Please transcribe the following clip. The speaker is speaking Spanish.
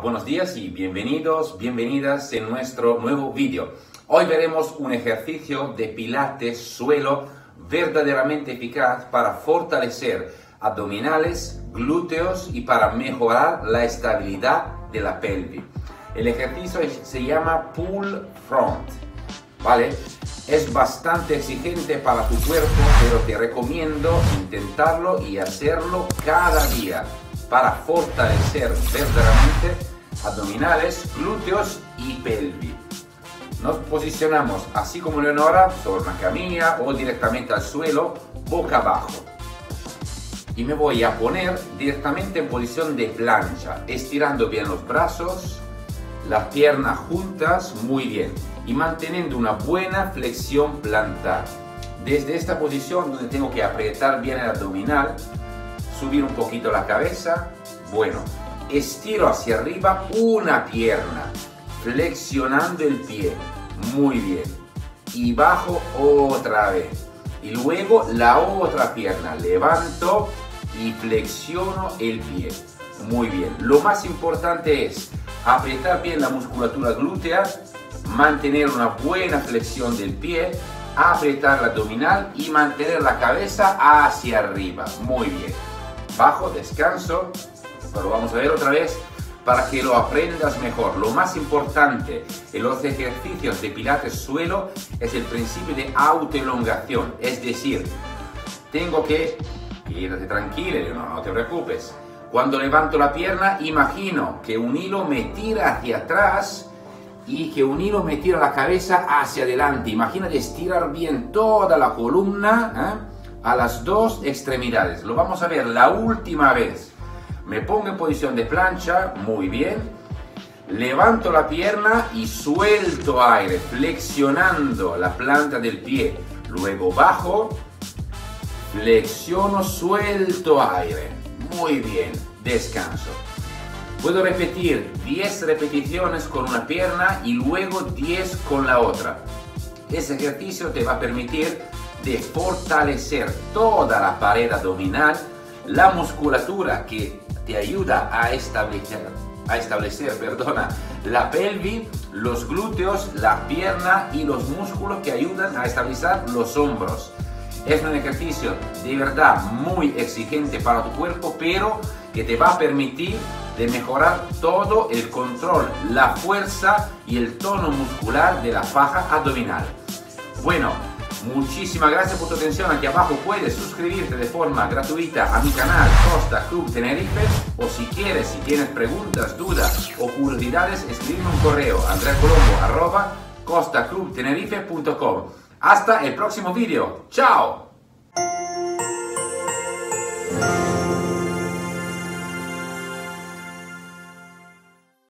buenos días y bienvenidos, bienvenidas en nuestro nuevo vídeo. Hoy veremos un ejercicio de pilates suelo verdaderamente eficaz para fortalecer abdominales, glúteos y para mejorar la estabilidad de la pelvis. El ejercicio se llama pull front, ¿vale? Es bastante exigente para tu cuerpo, pero te recomiendo intentarlo y hacerlo cada día para fortalecer verdaderamente abdominales, glúteos y pelvis. Nos posicionamos así como Leonora sobre una camilla o directamente al suelo, boca abajo. Y me voy a poner directamente en posición de plancha, estirando bien los brazos, las piernas juntas muy bien y manteniendo una buena flexión plantar. Desde esta posición donde tengo que apretar bien el abdominal, subir un poquito la cabeza. Bueno, estiro hacia arriba una pierna, flexionando el pie. Muy bien. Y bajo otra vez. Y luego la otra pierna. Levanto y flexiono el pie. Muy bien. Lo más importante es apretar bien la musculatura glútea, mantener una buena flexión del pie, apretar la abdominal y mantener la cabeza hacia arriba. Muy bien bajo, descanso, lo vamos a ver otra vez para que lo aprendas mejor. Lo más importante en los ejercicios de pilates suelo es el principio de autoelongación, es decir, tengo que, irte tranquilo, no, no te preocupes. Cuando levanto la pierna, imagino que un hilo me tira hacia atrás y que un hilo me tira la cabeza hacia adelante. Imagínate estirar bien toda la columna. ¿eh? A las dos extremidades. Lo vamos a ver la última vez. Me pongo en posición de plancha, muy bien. Levanto la pierna y suelto aire, flexionando la planta del pie. Luego bajo, flexiono, suelto aire. Muy bien, descanso. Puedo repetir 10 repeticiones con una pierna y luego 10 con la otra. Ese ejercicio te va a permitir de fortalecer toda la pared abdominal, la musculatura que te ayuda a establecer, a establecer perdona, la pelvis, los glúteos, la pierna y los músculos que ayudan a estabilizar los hombros. Es un ejercicio de verdad muy exigente para tu cuerpo, pero que te va a permitir de mejorar todo el control, la fuerza y el tono muscular de la faja abdominal. Bueno, Muchísimas gracias por tu atención. Aquí abajo puedes suscribirte de forma gratuita a mi canal Costa Club Tenerife o si quieres, si tienes preguntas, dudas o curiosidades, escribirme un correo andreacolombo arroba costaclubtenerife.com. Hasta el próximo vídeo. ¡Chao!